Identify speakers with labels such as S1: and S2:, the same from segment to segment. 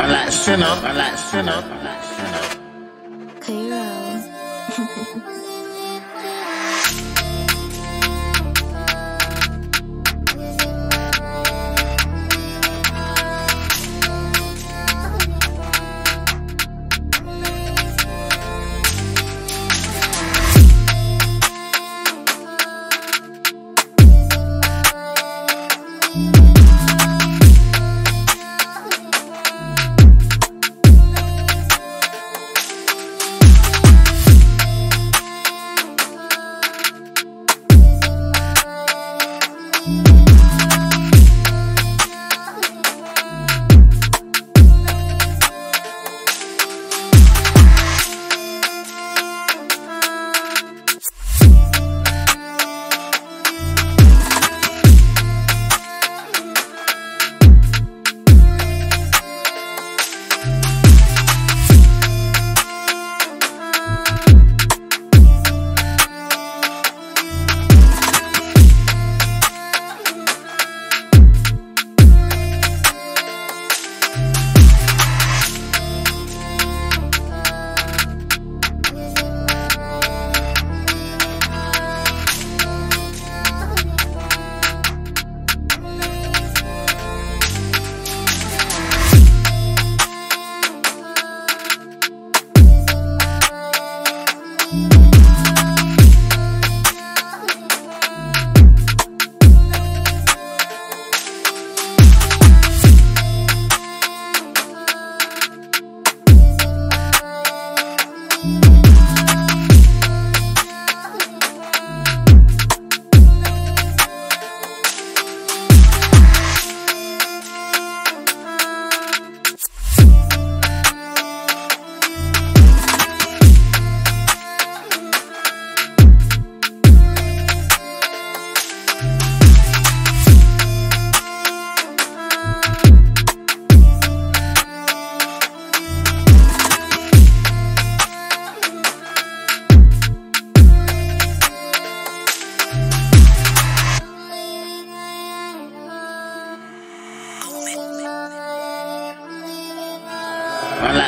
S1: Relaxing up, relaxing up, relaxing up.
S2: Cairo.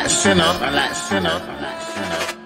S1: Relaxing up, relaxing up, relaxing up.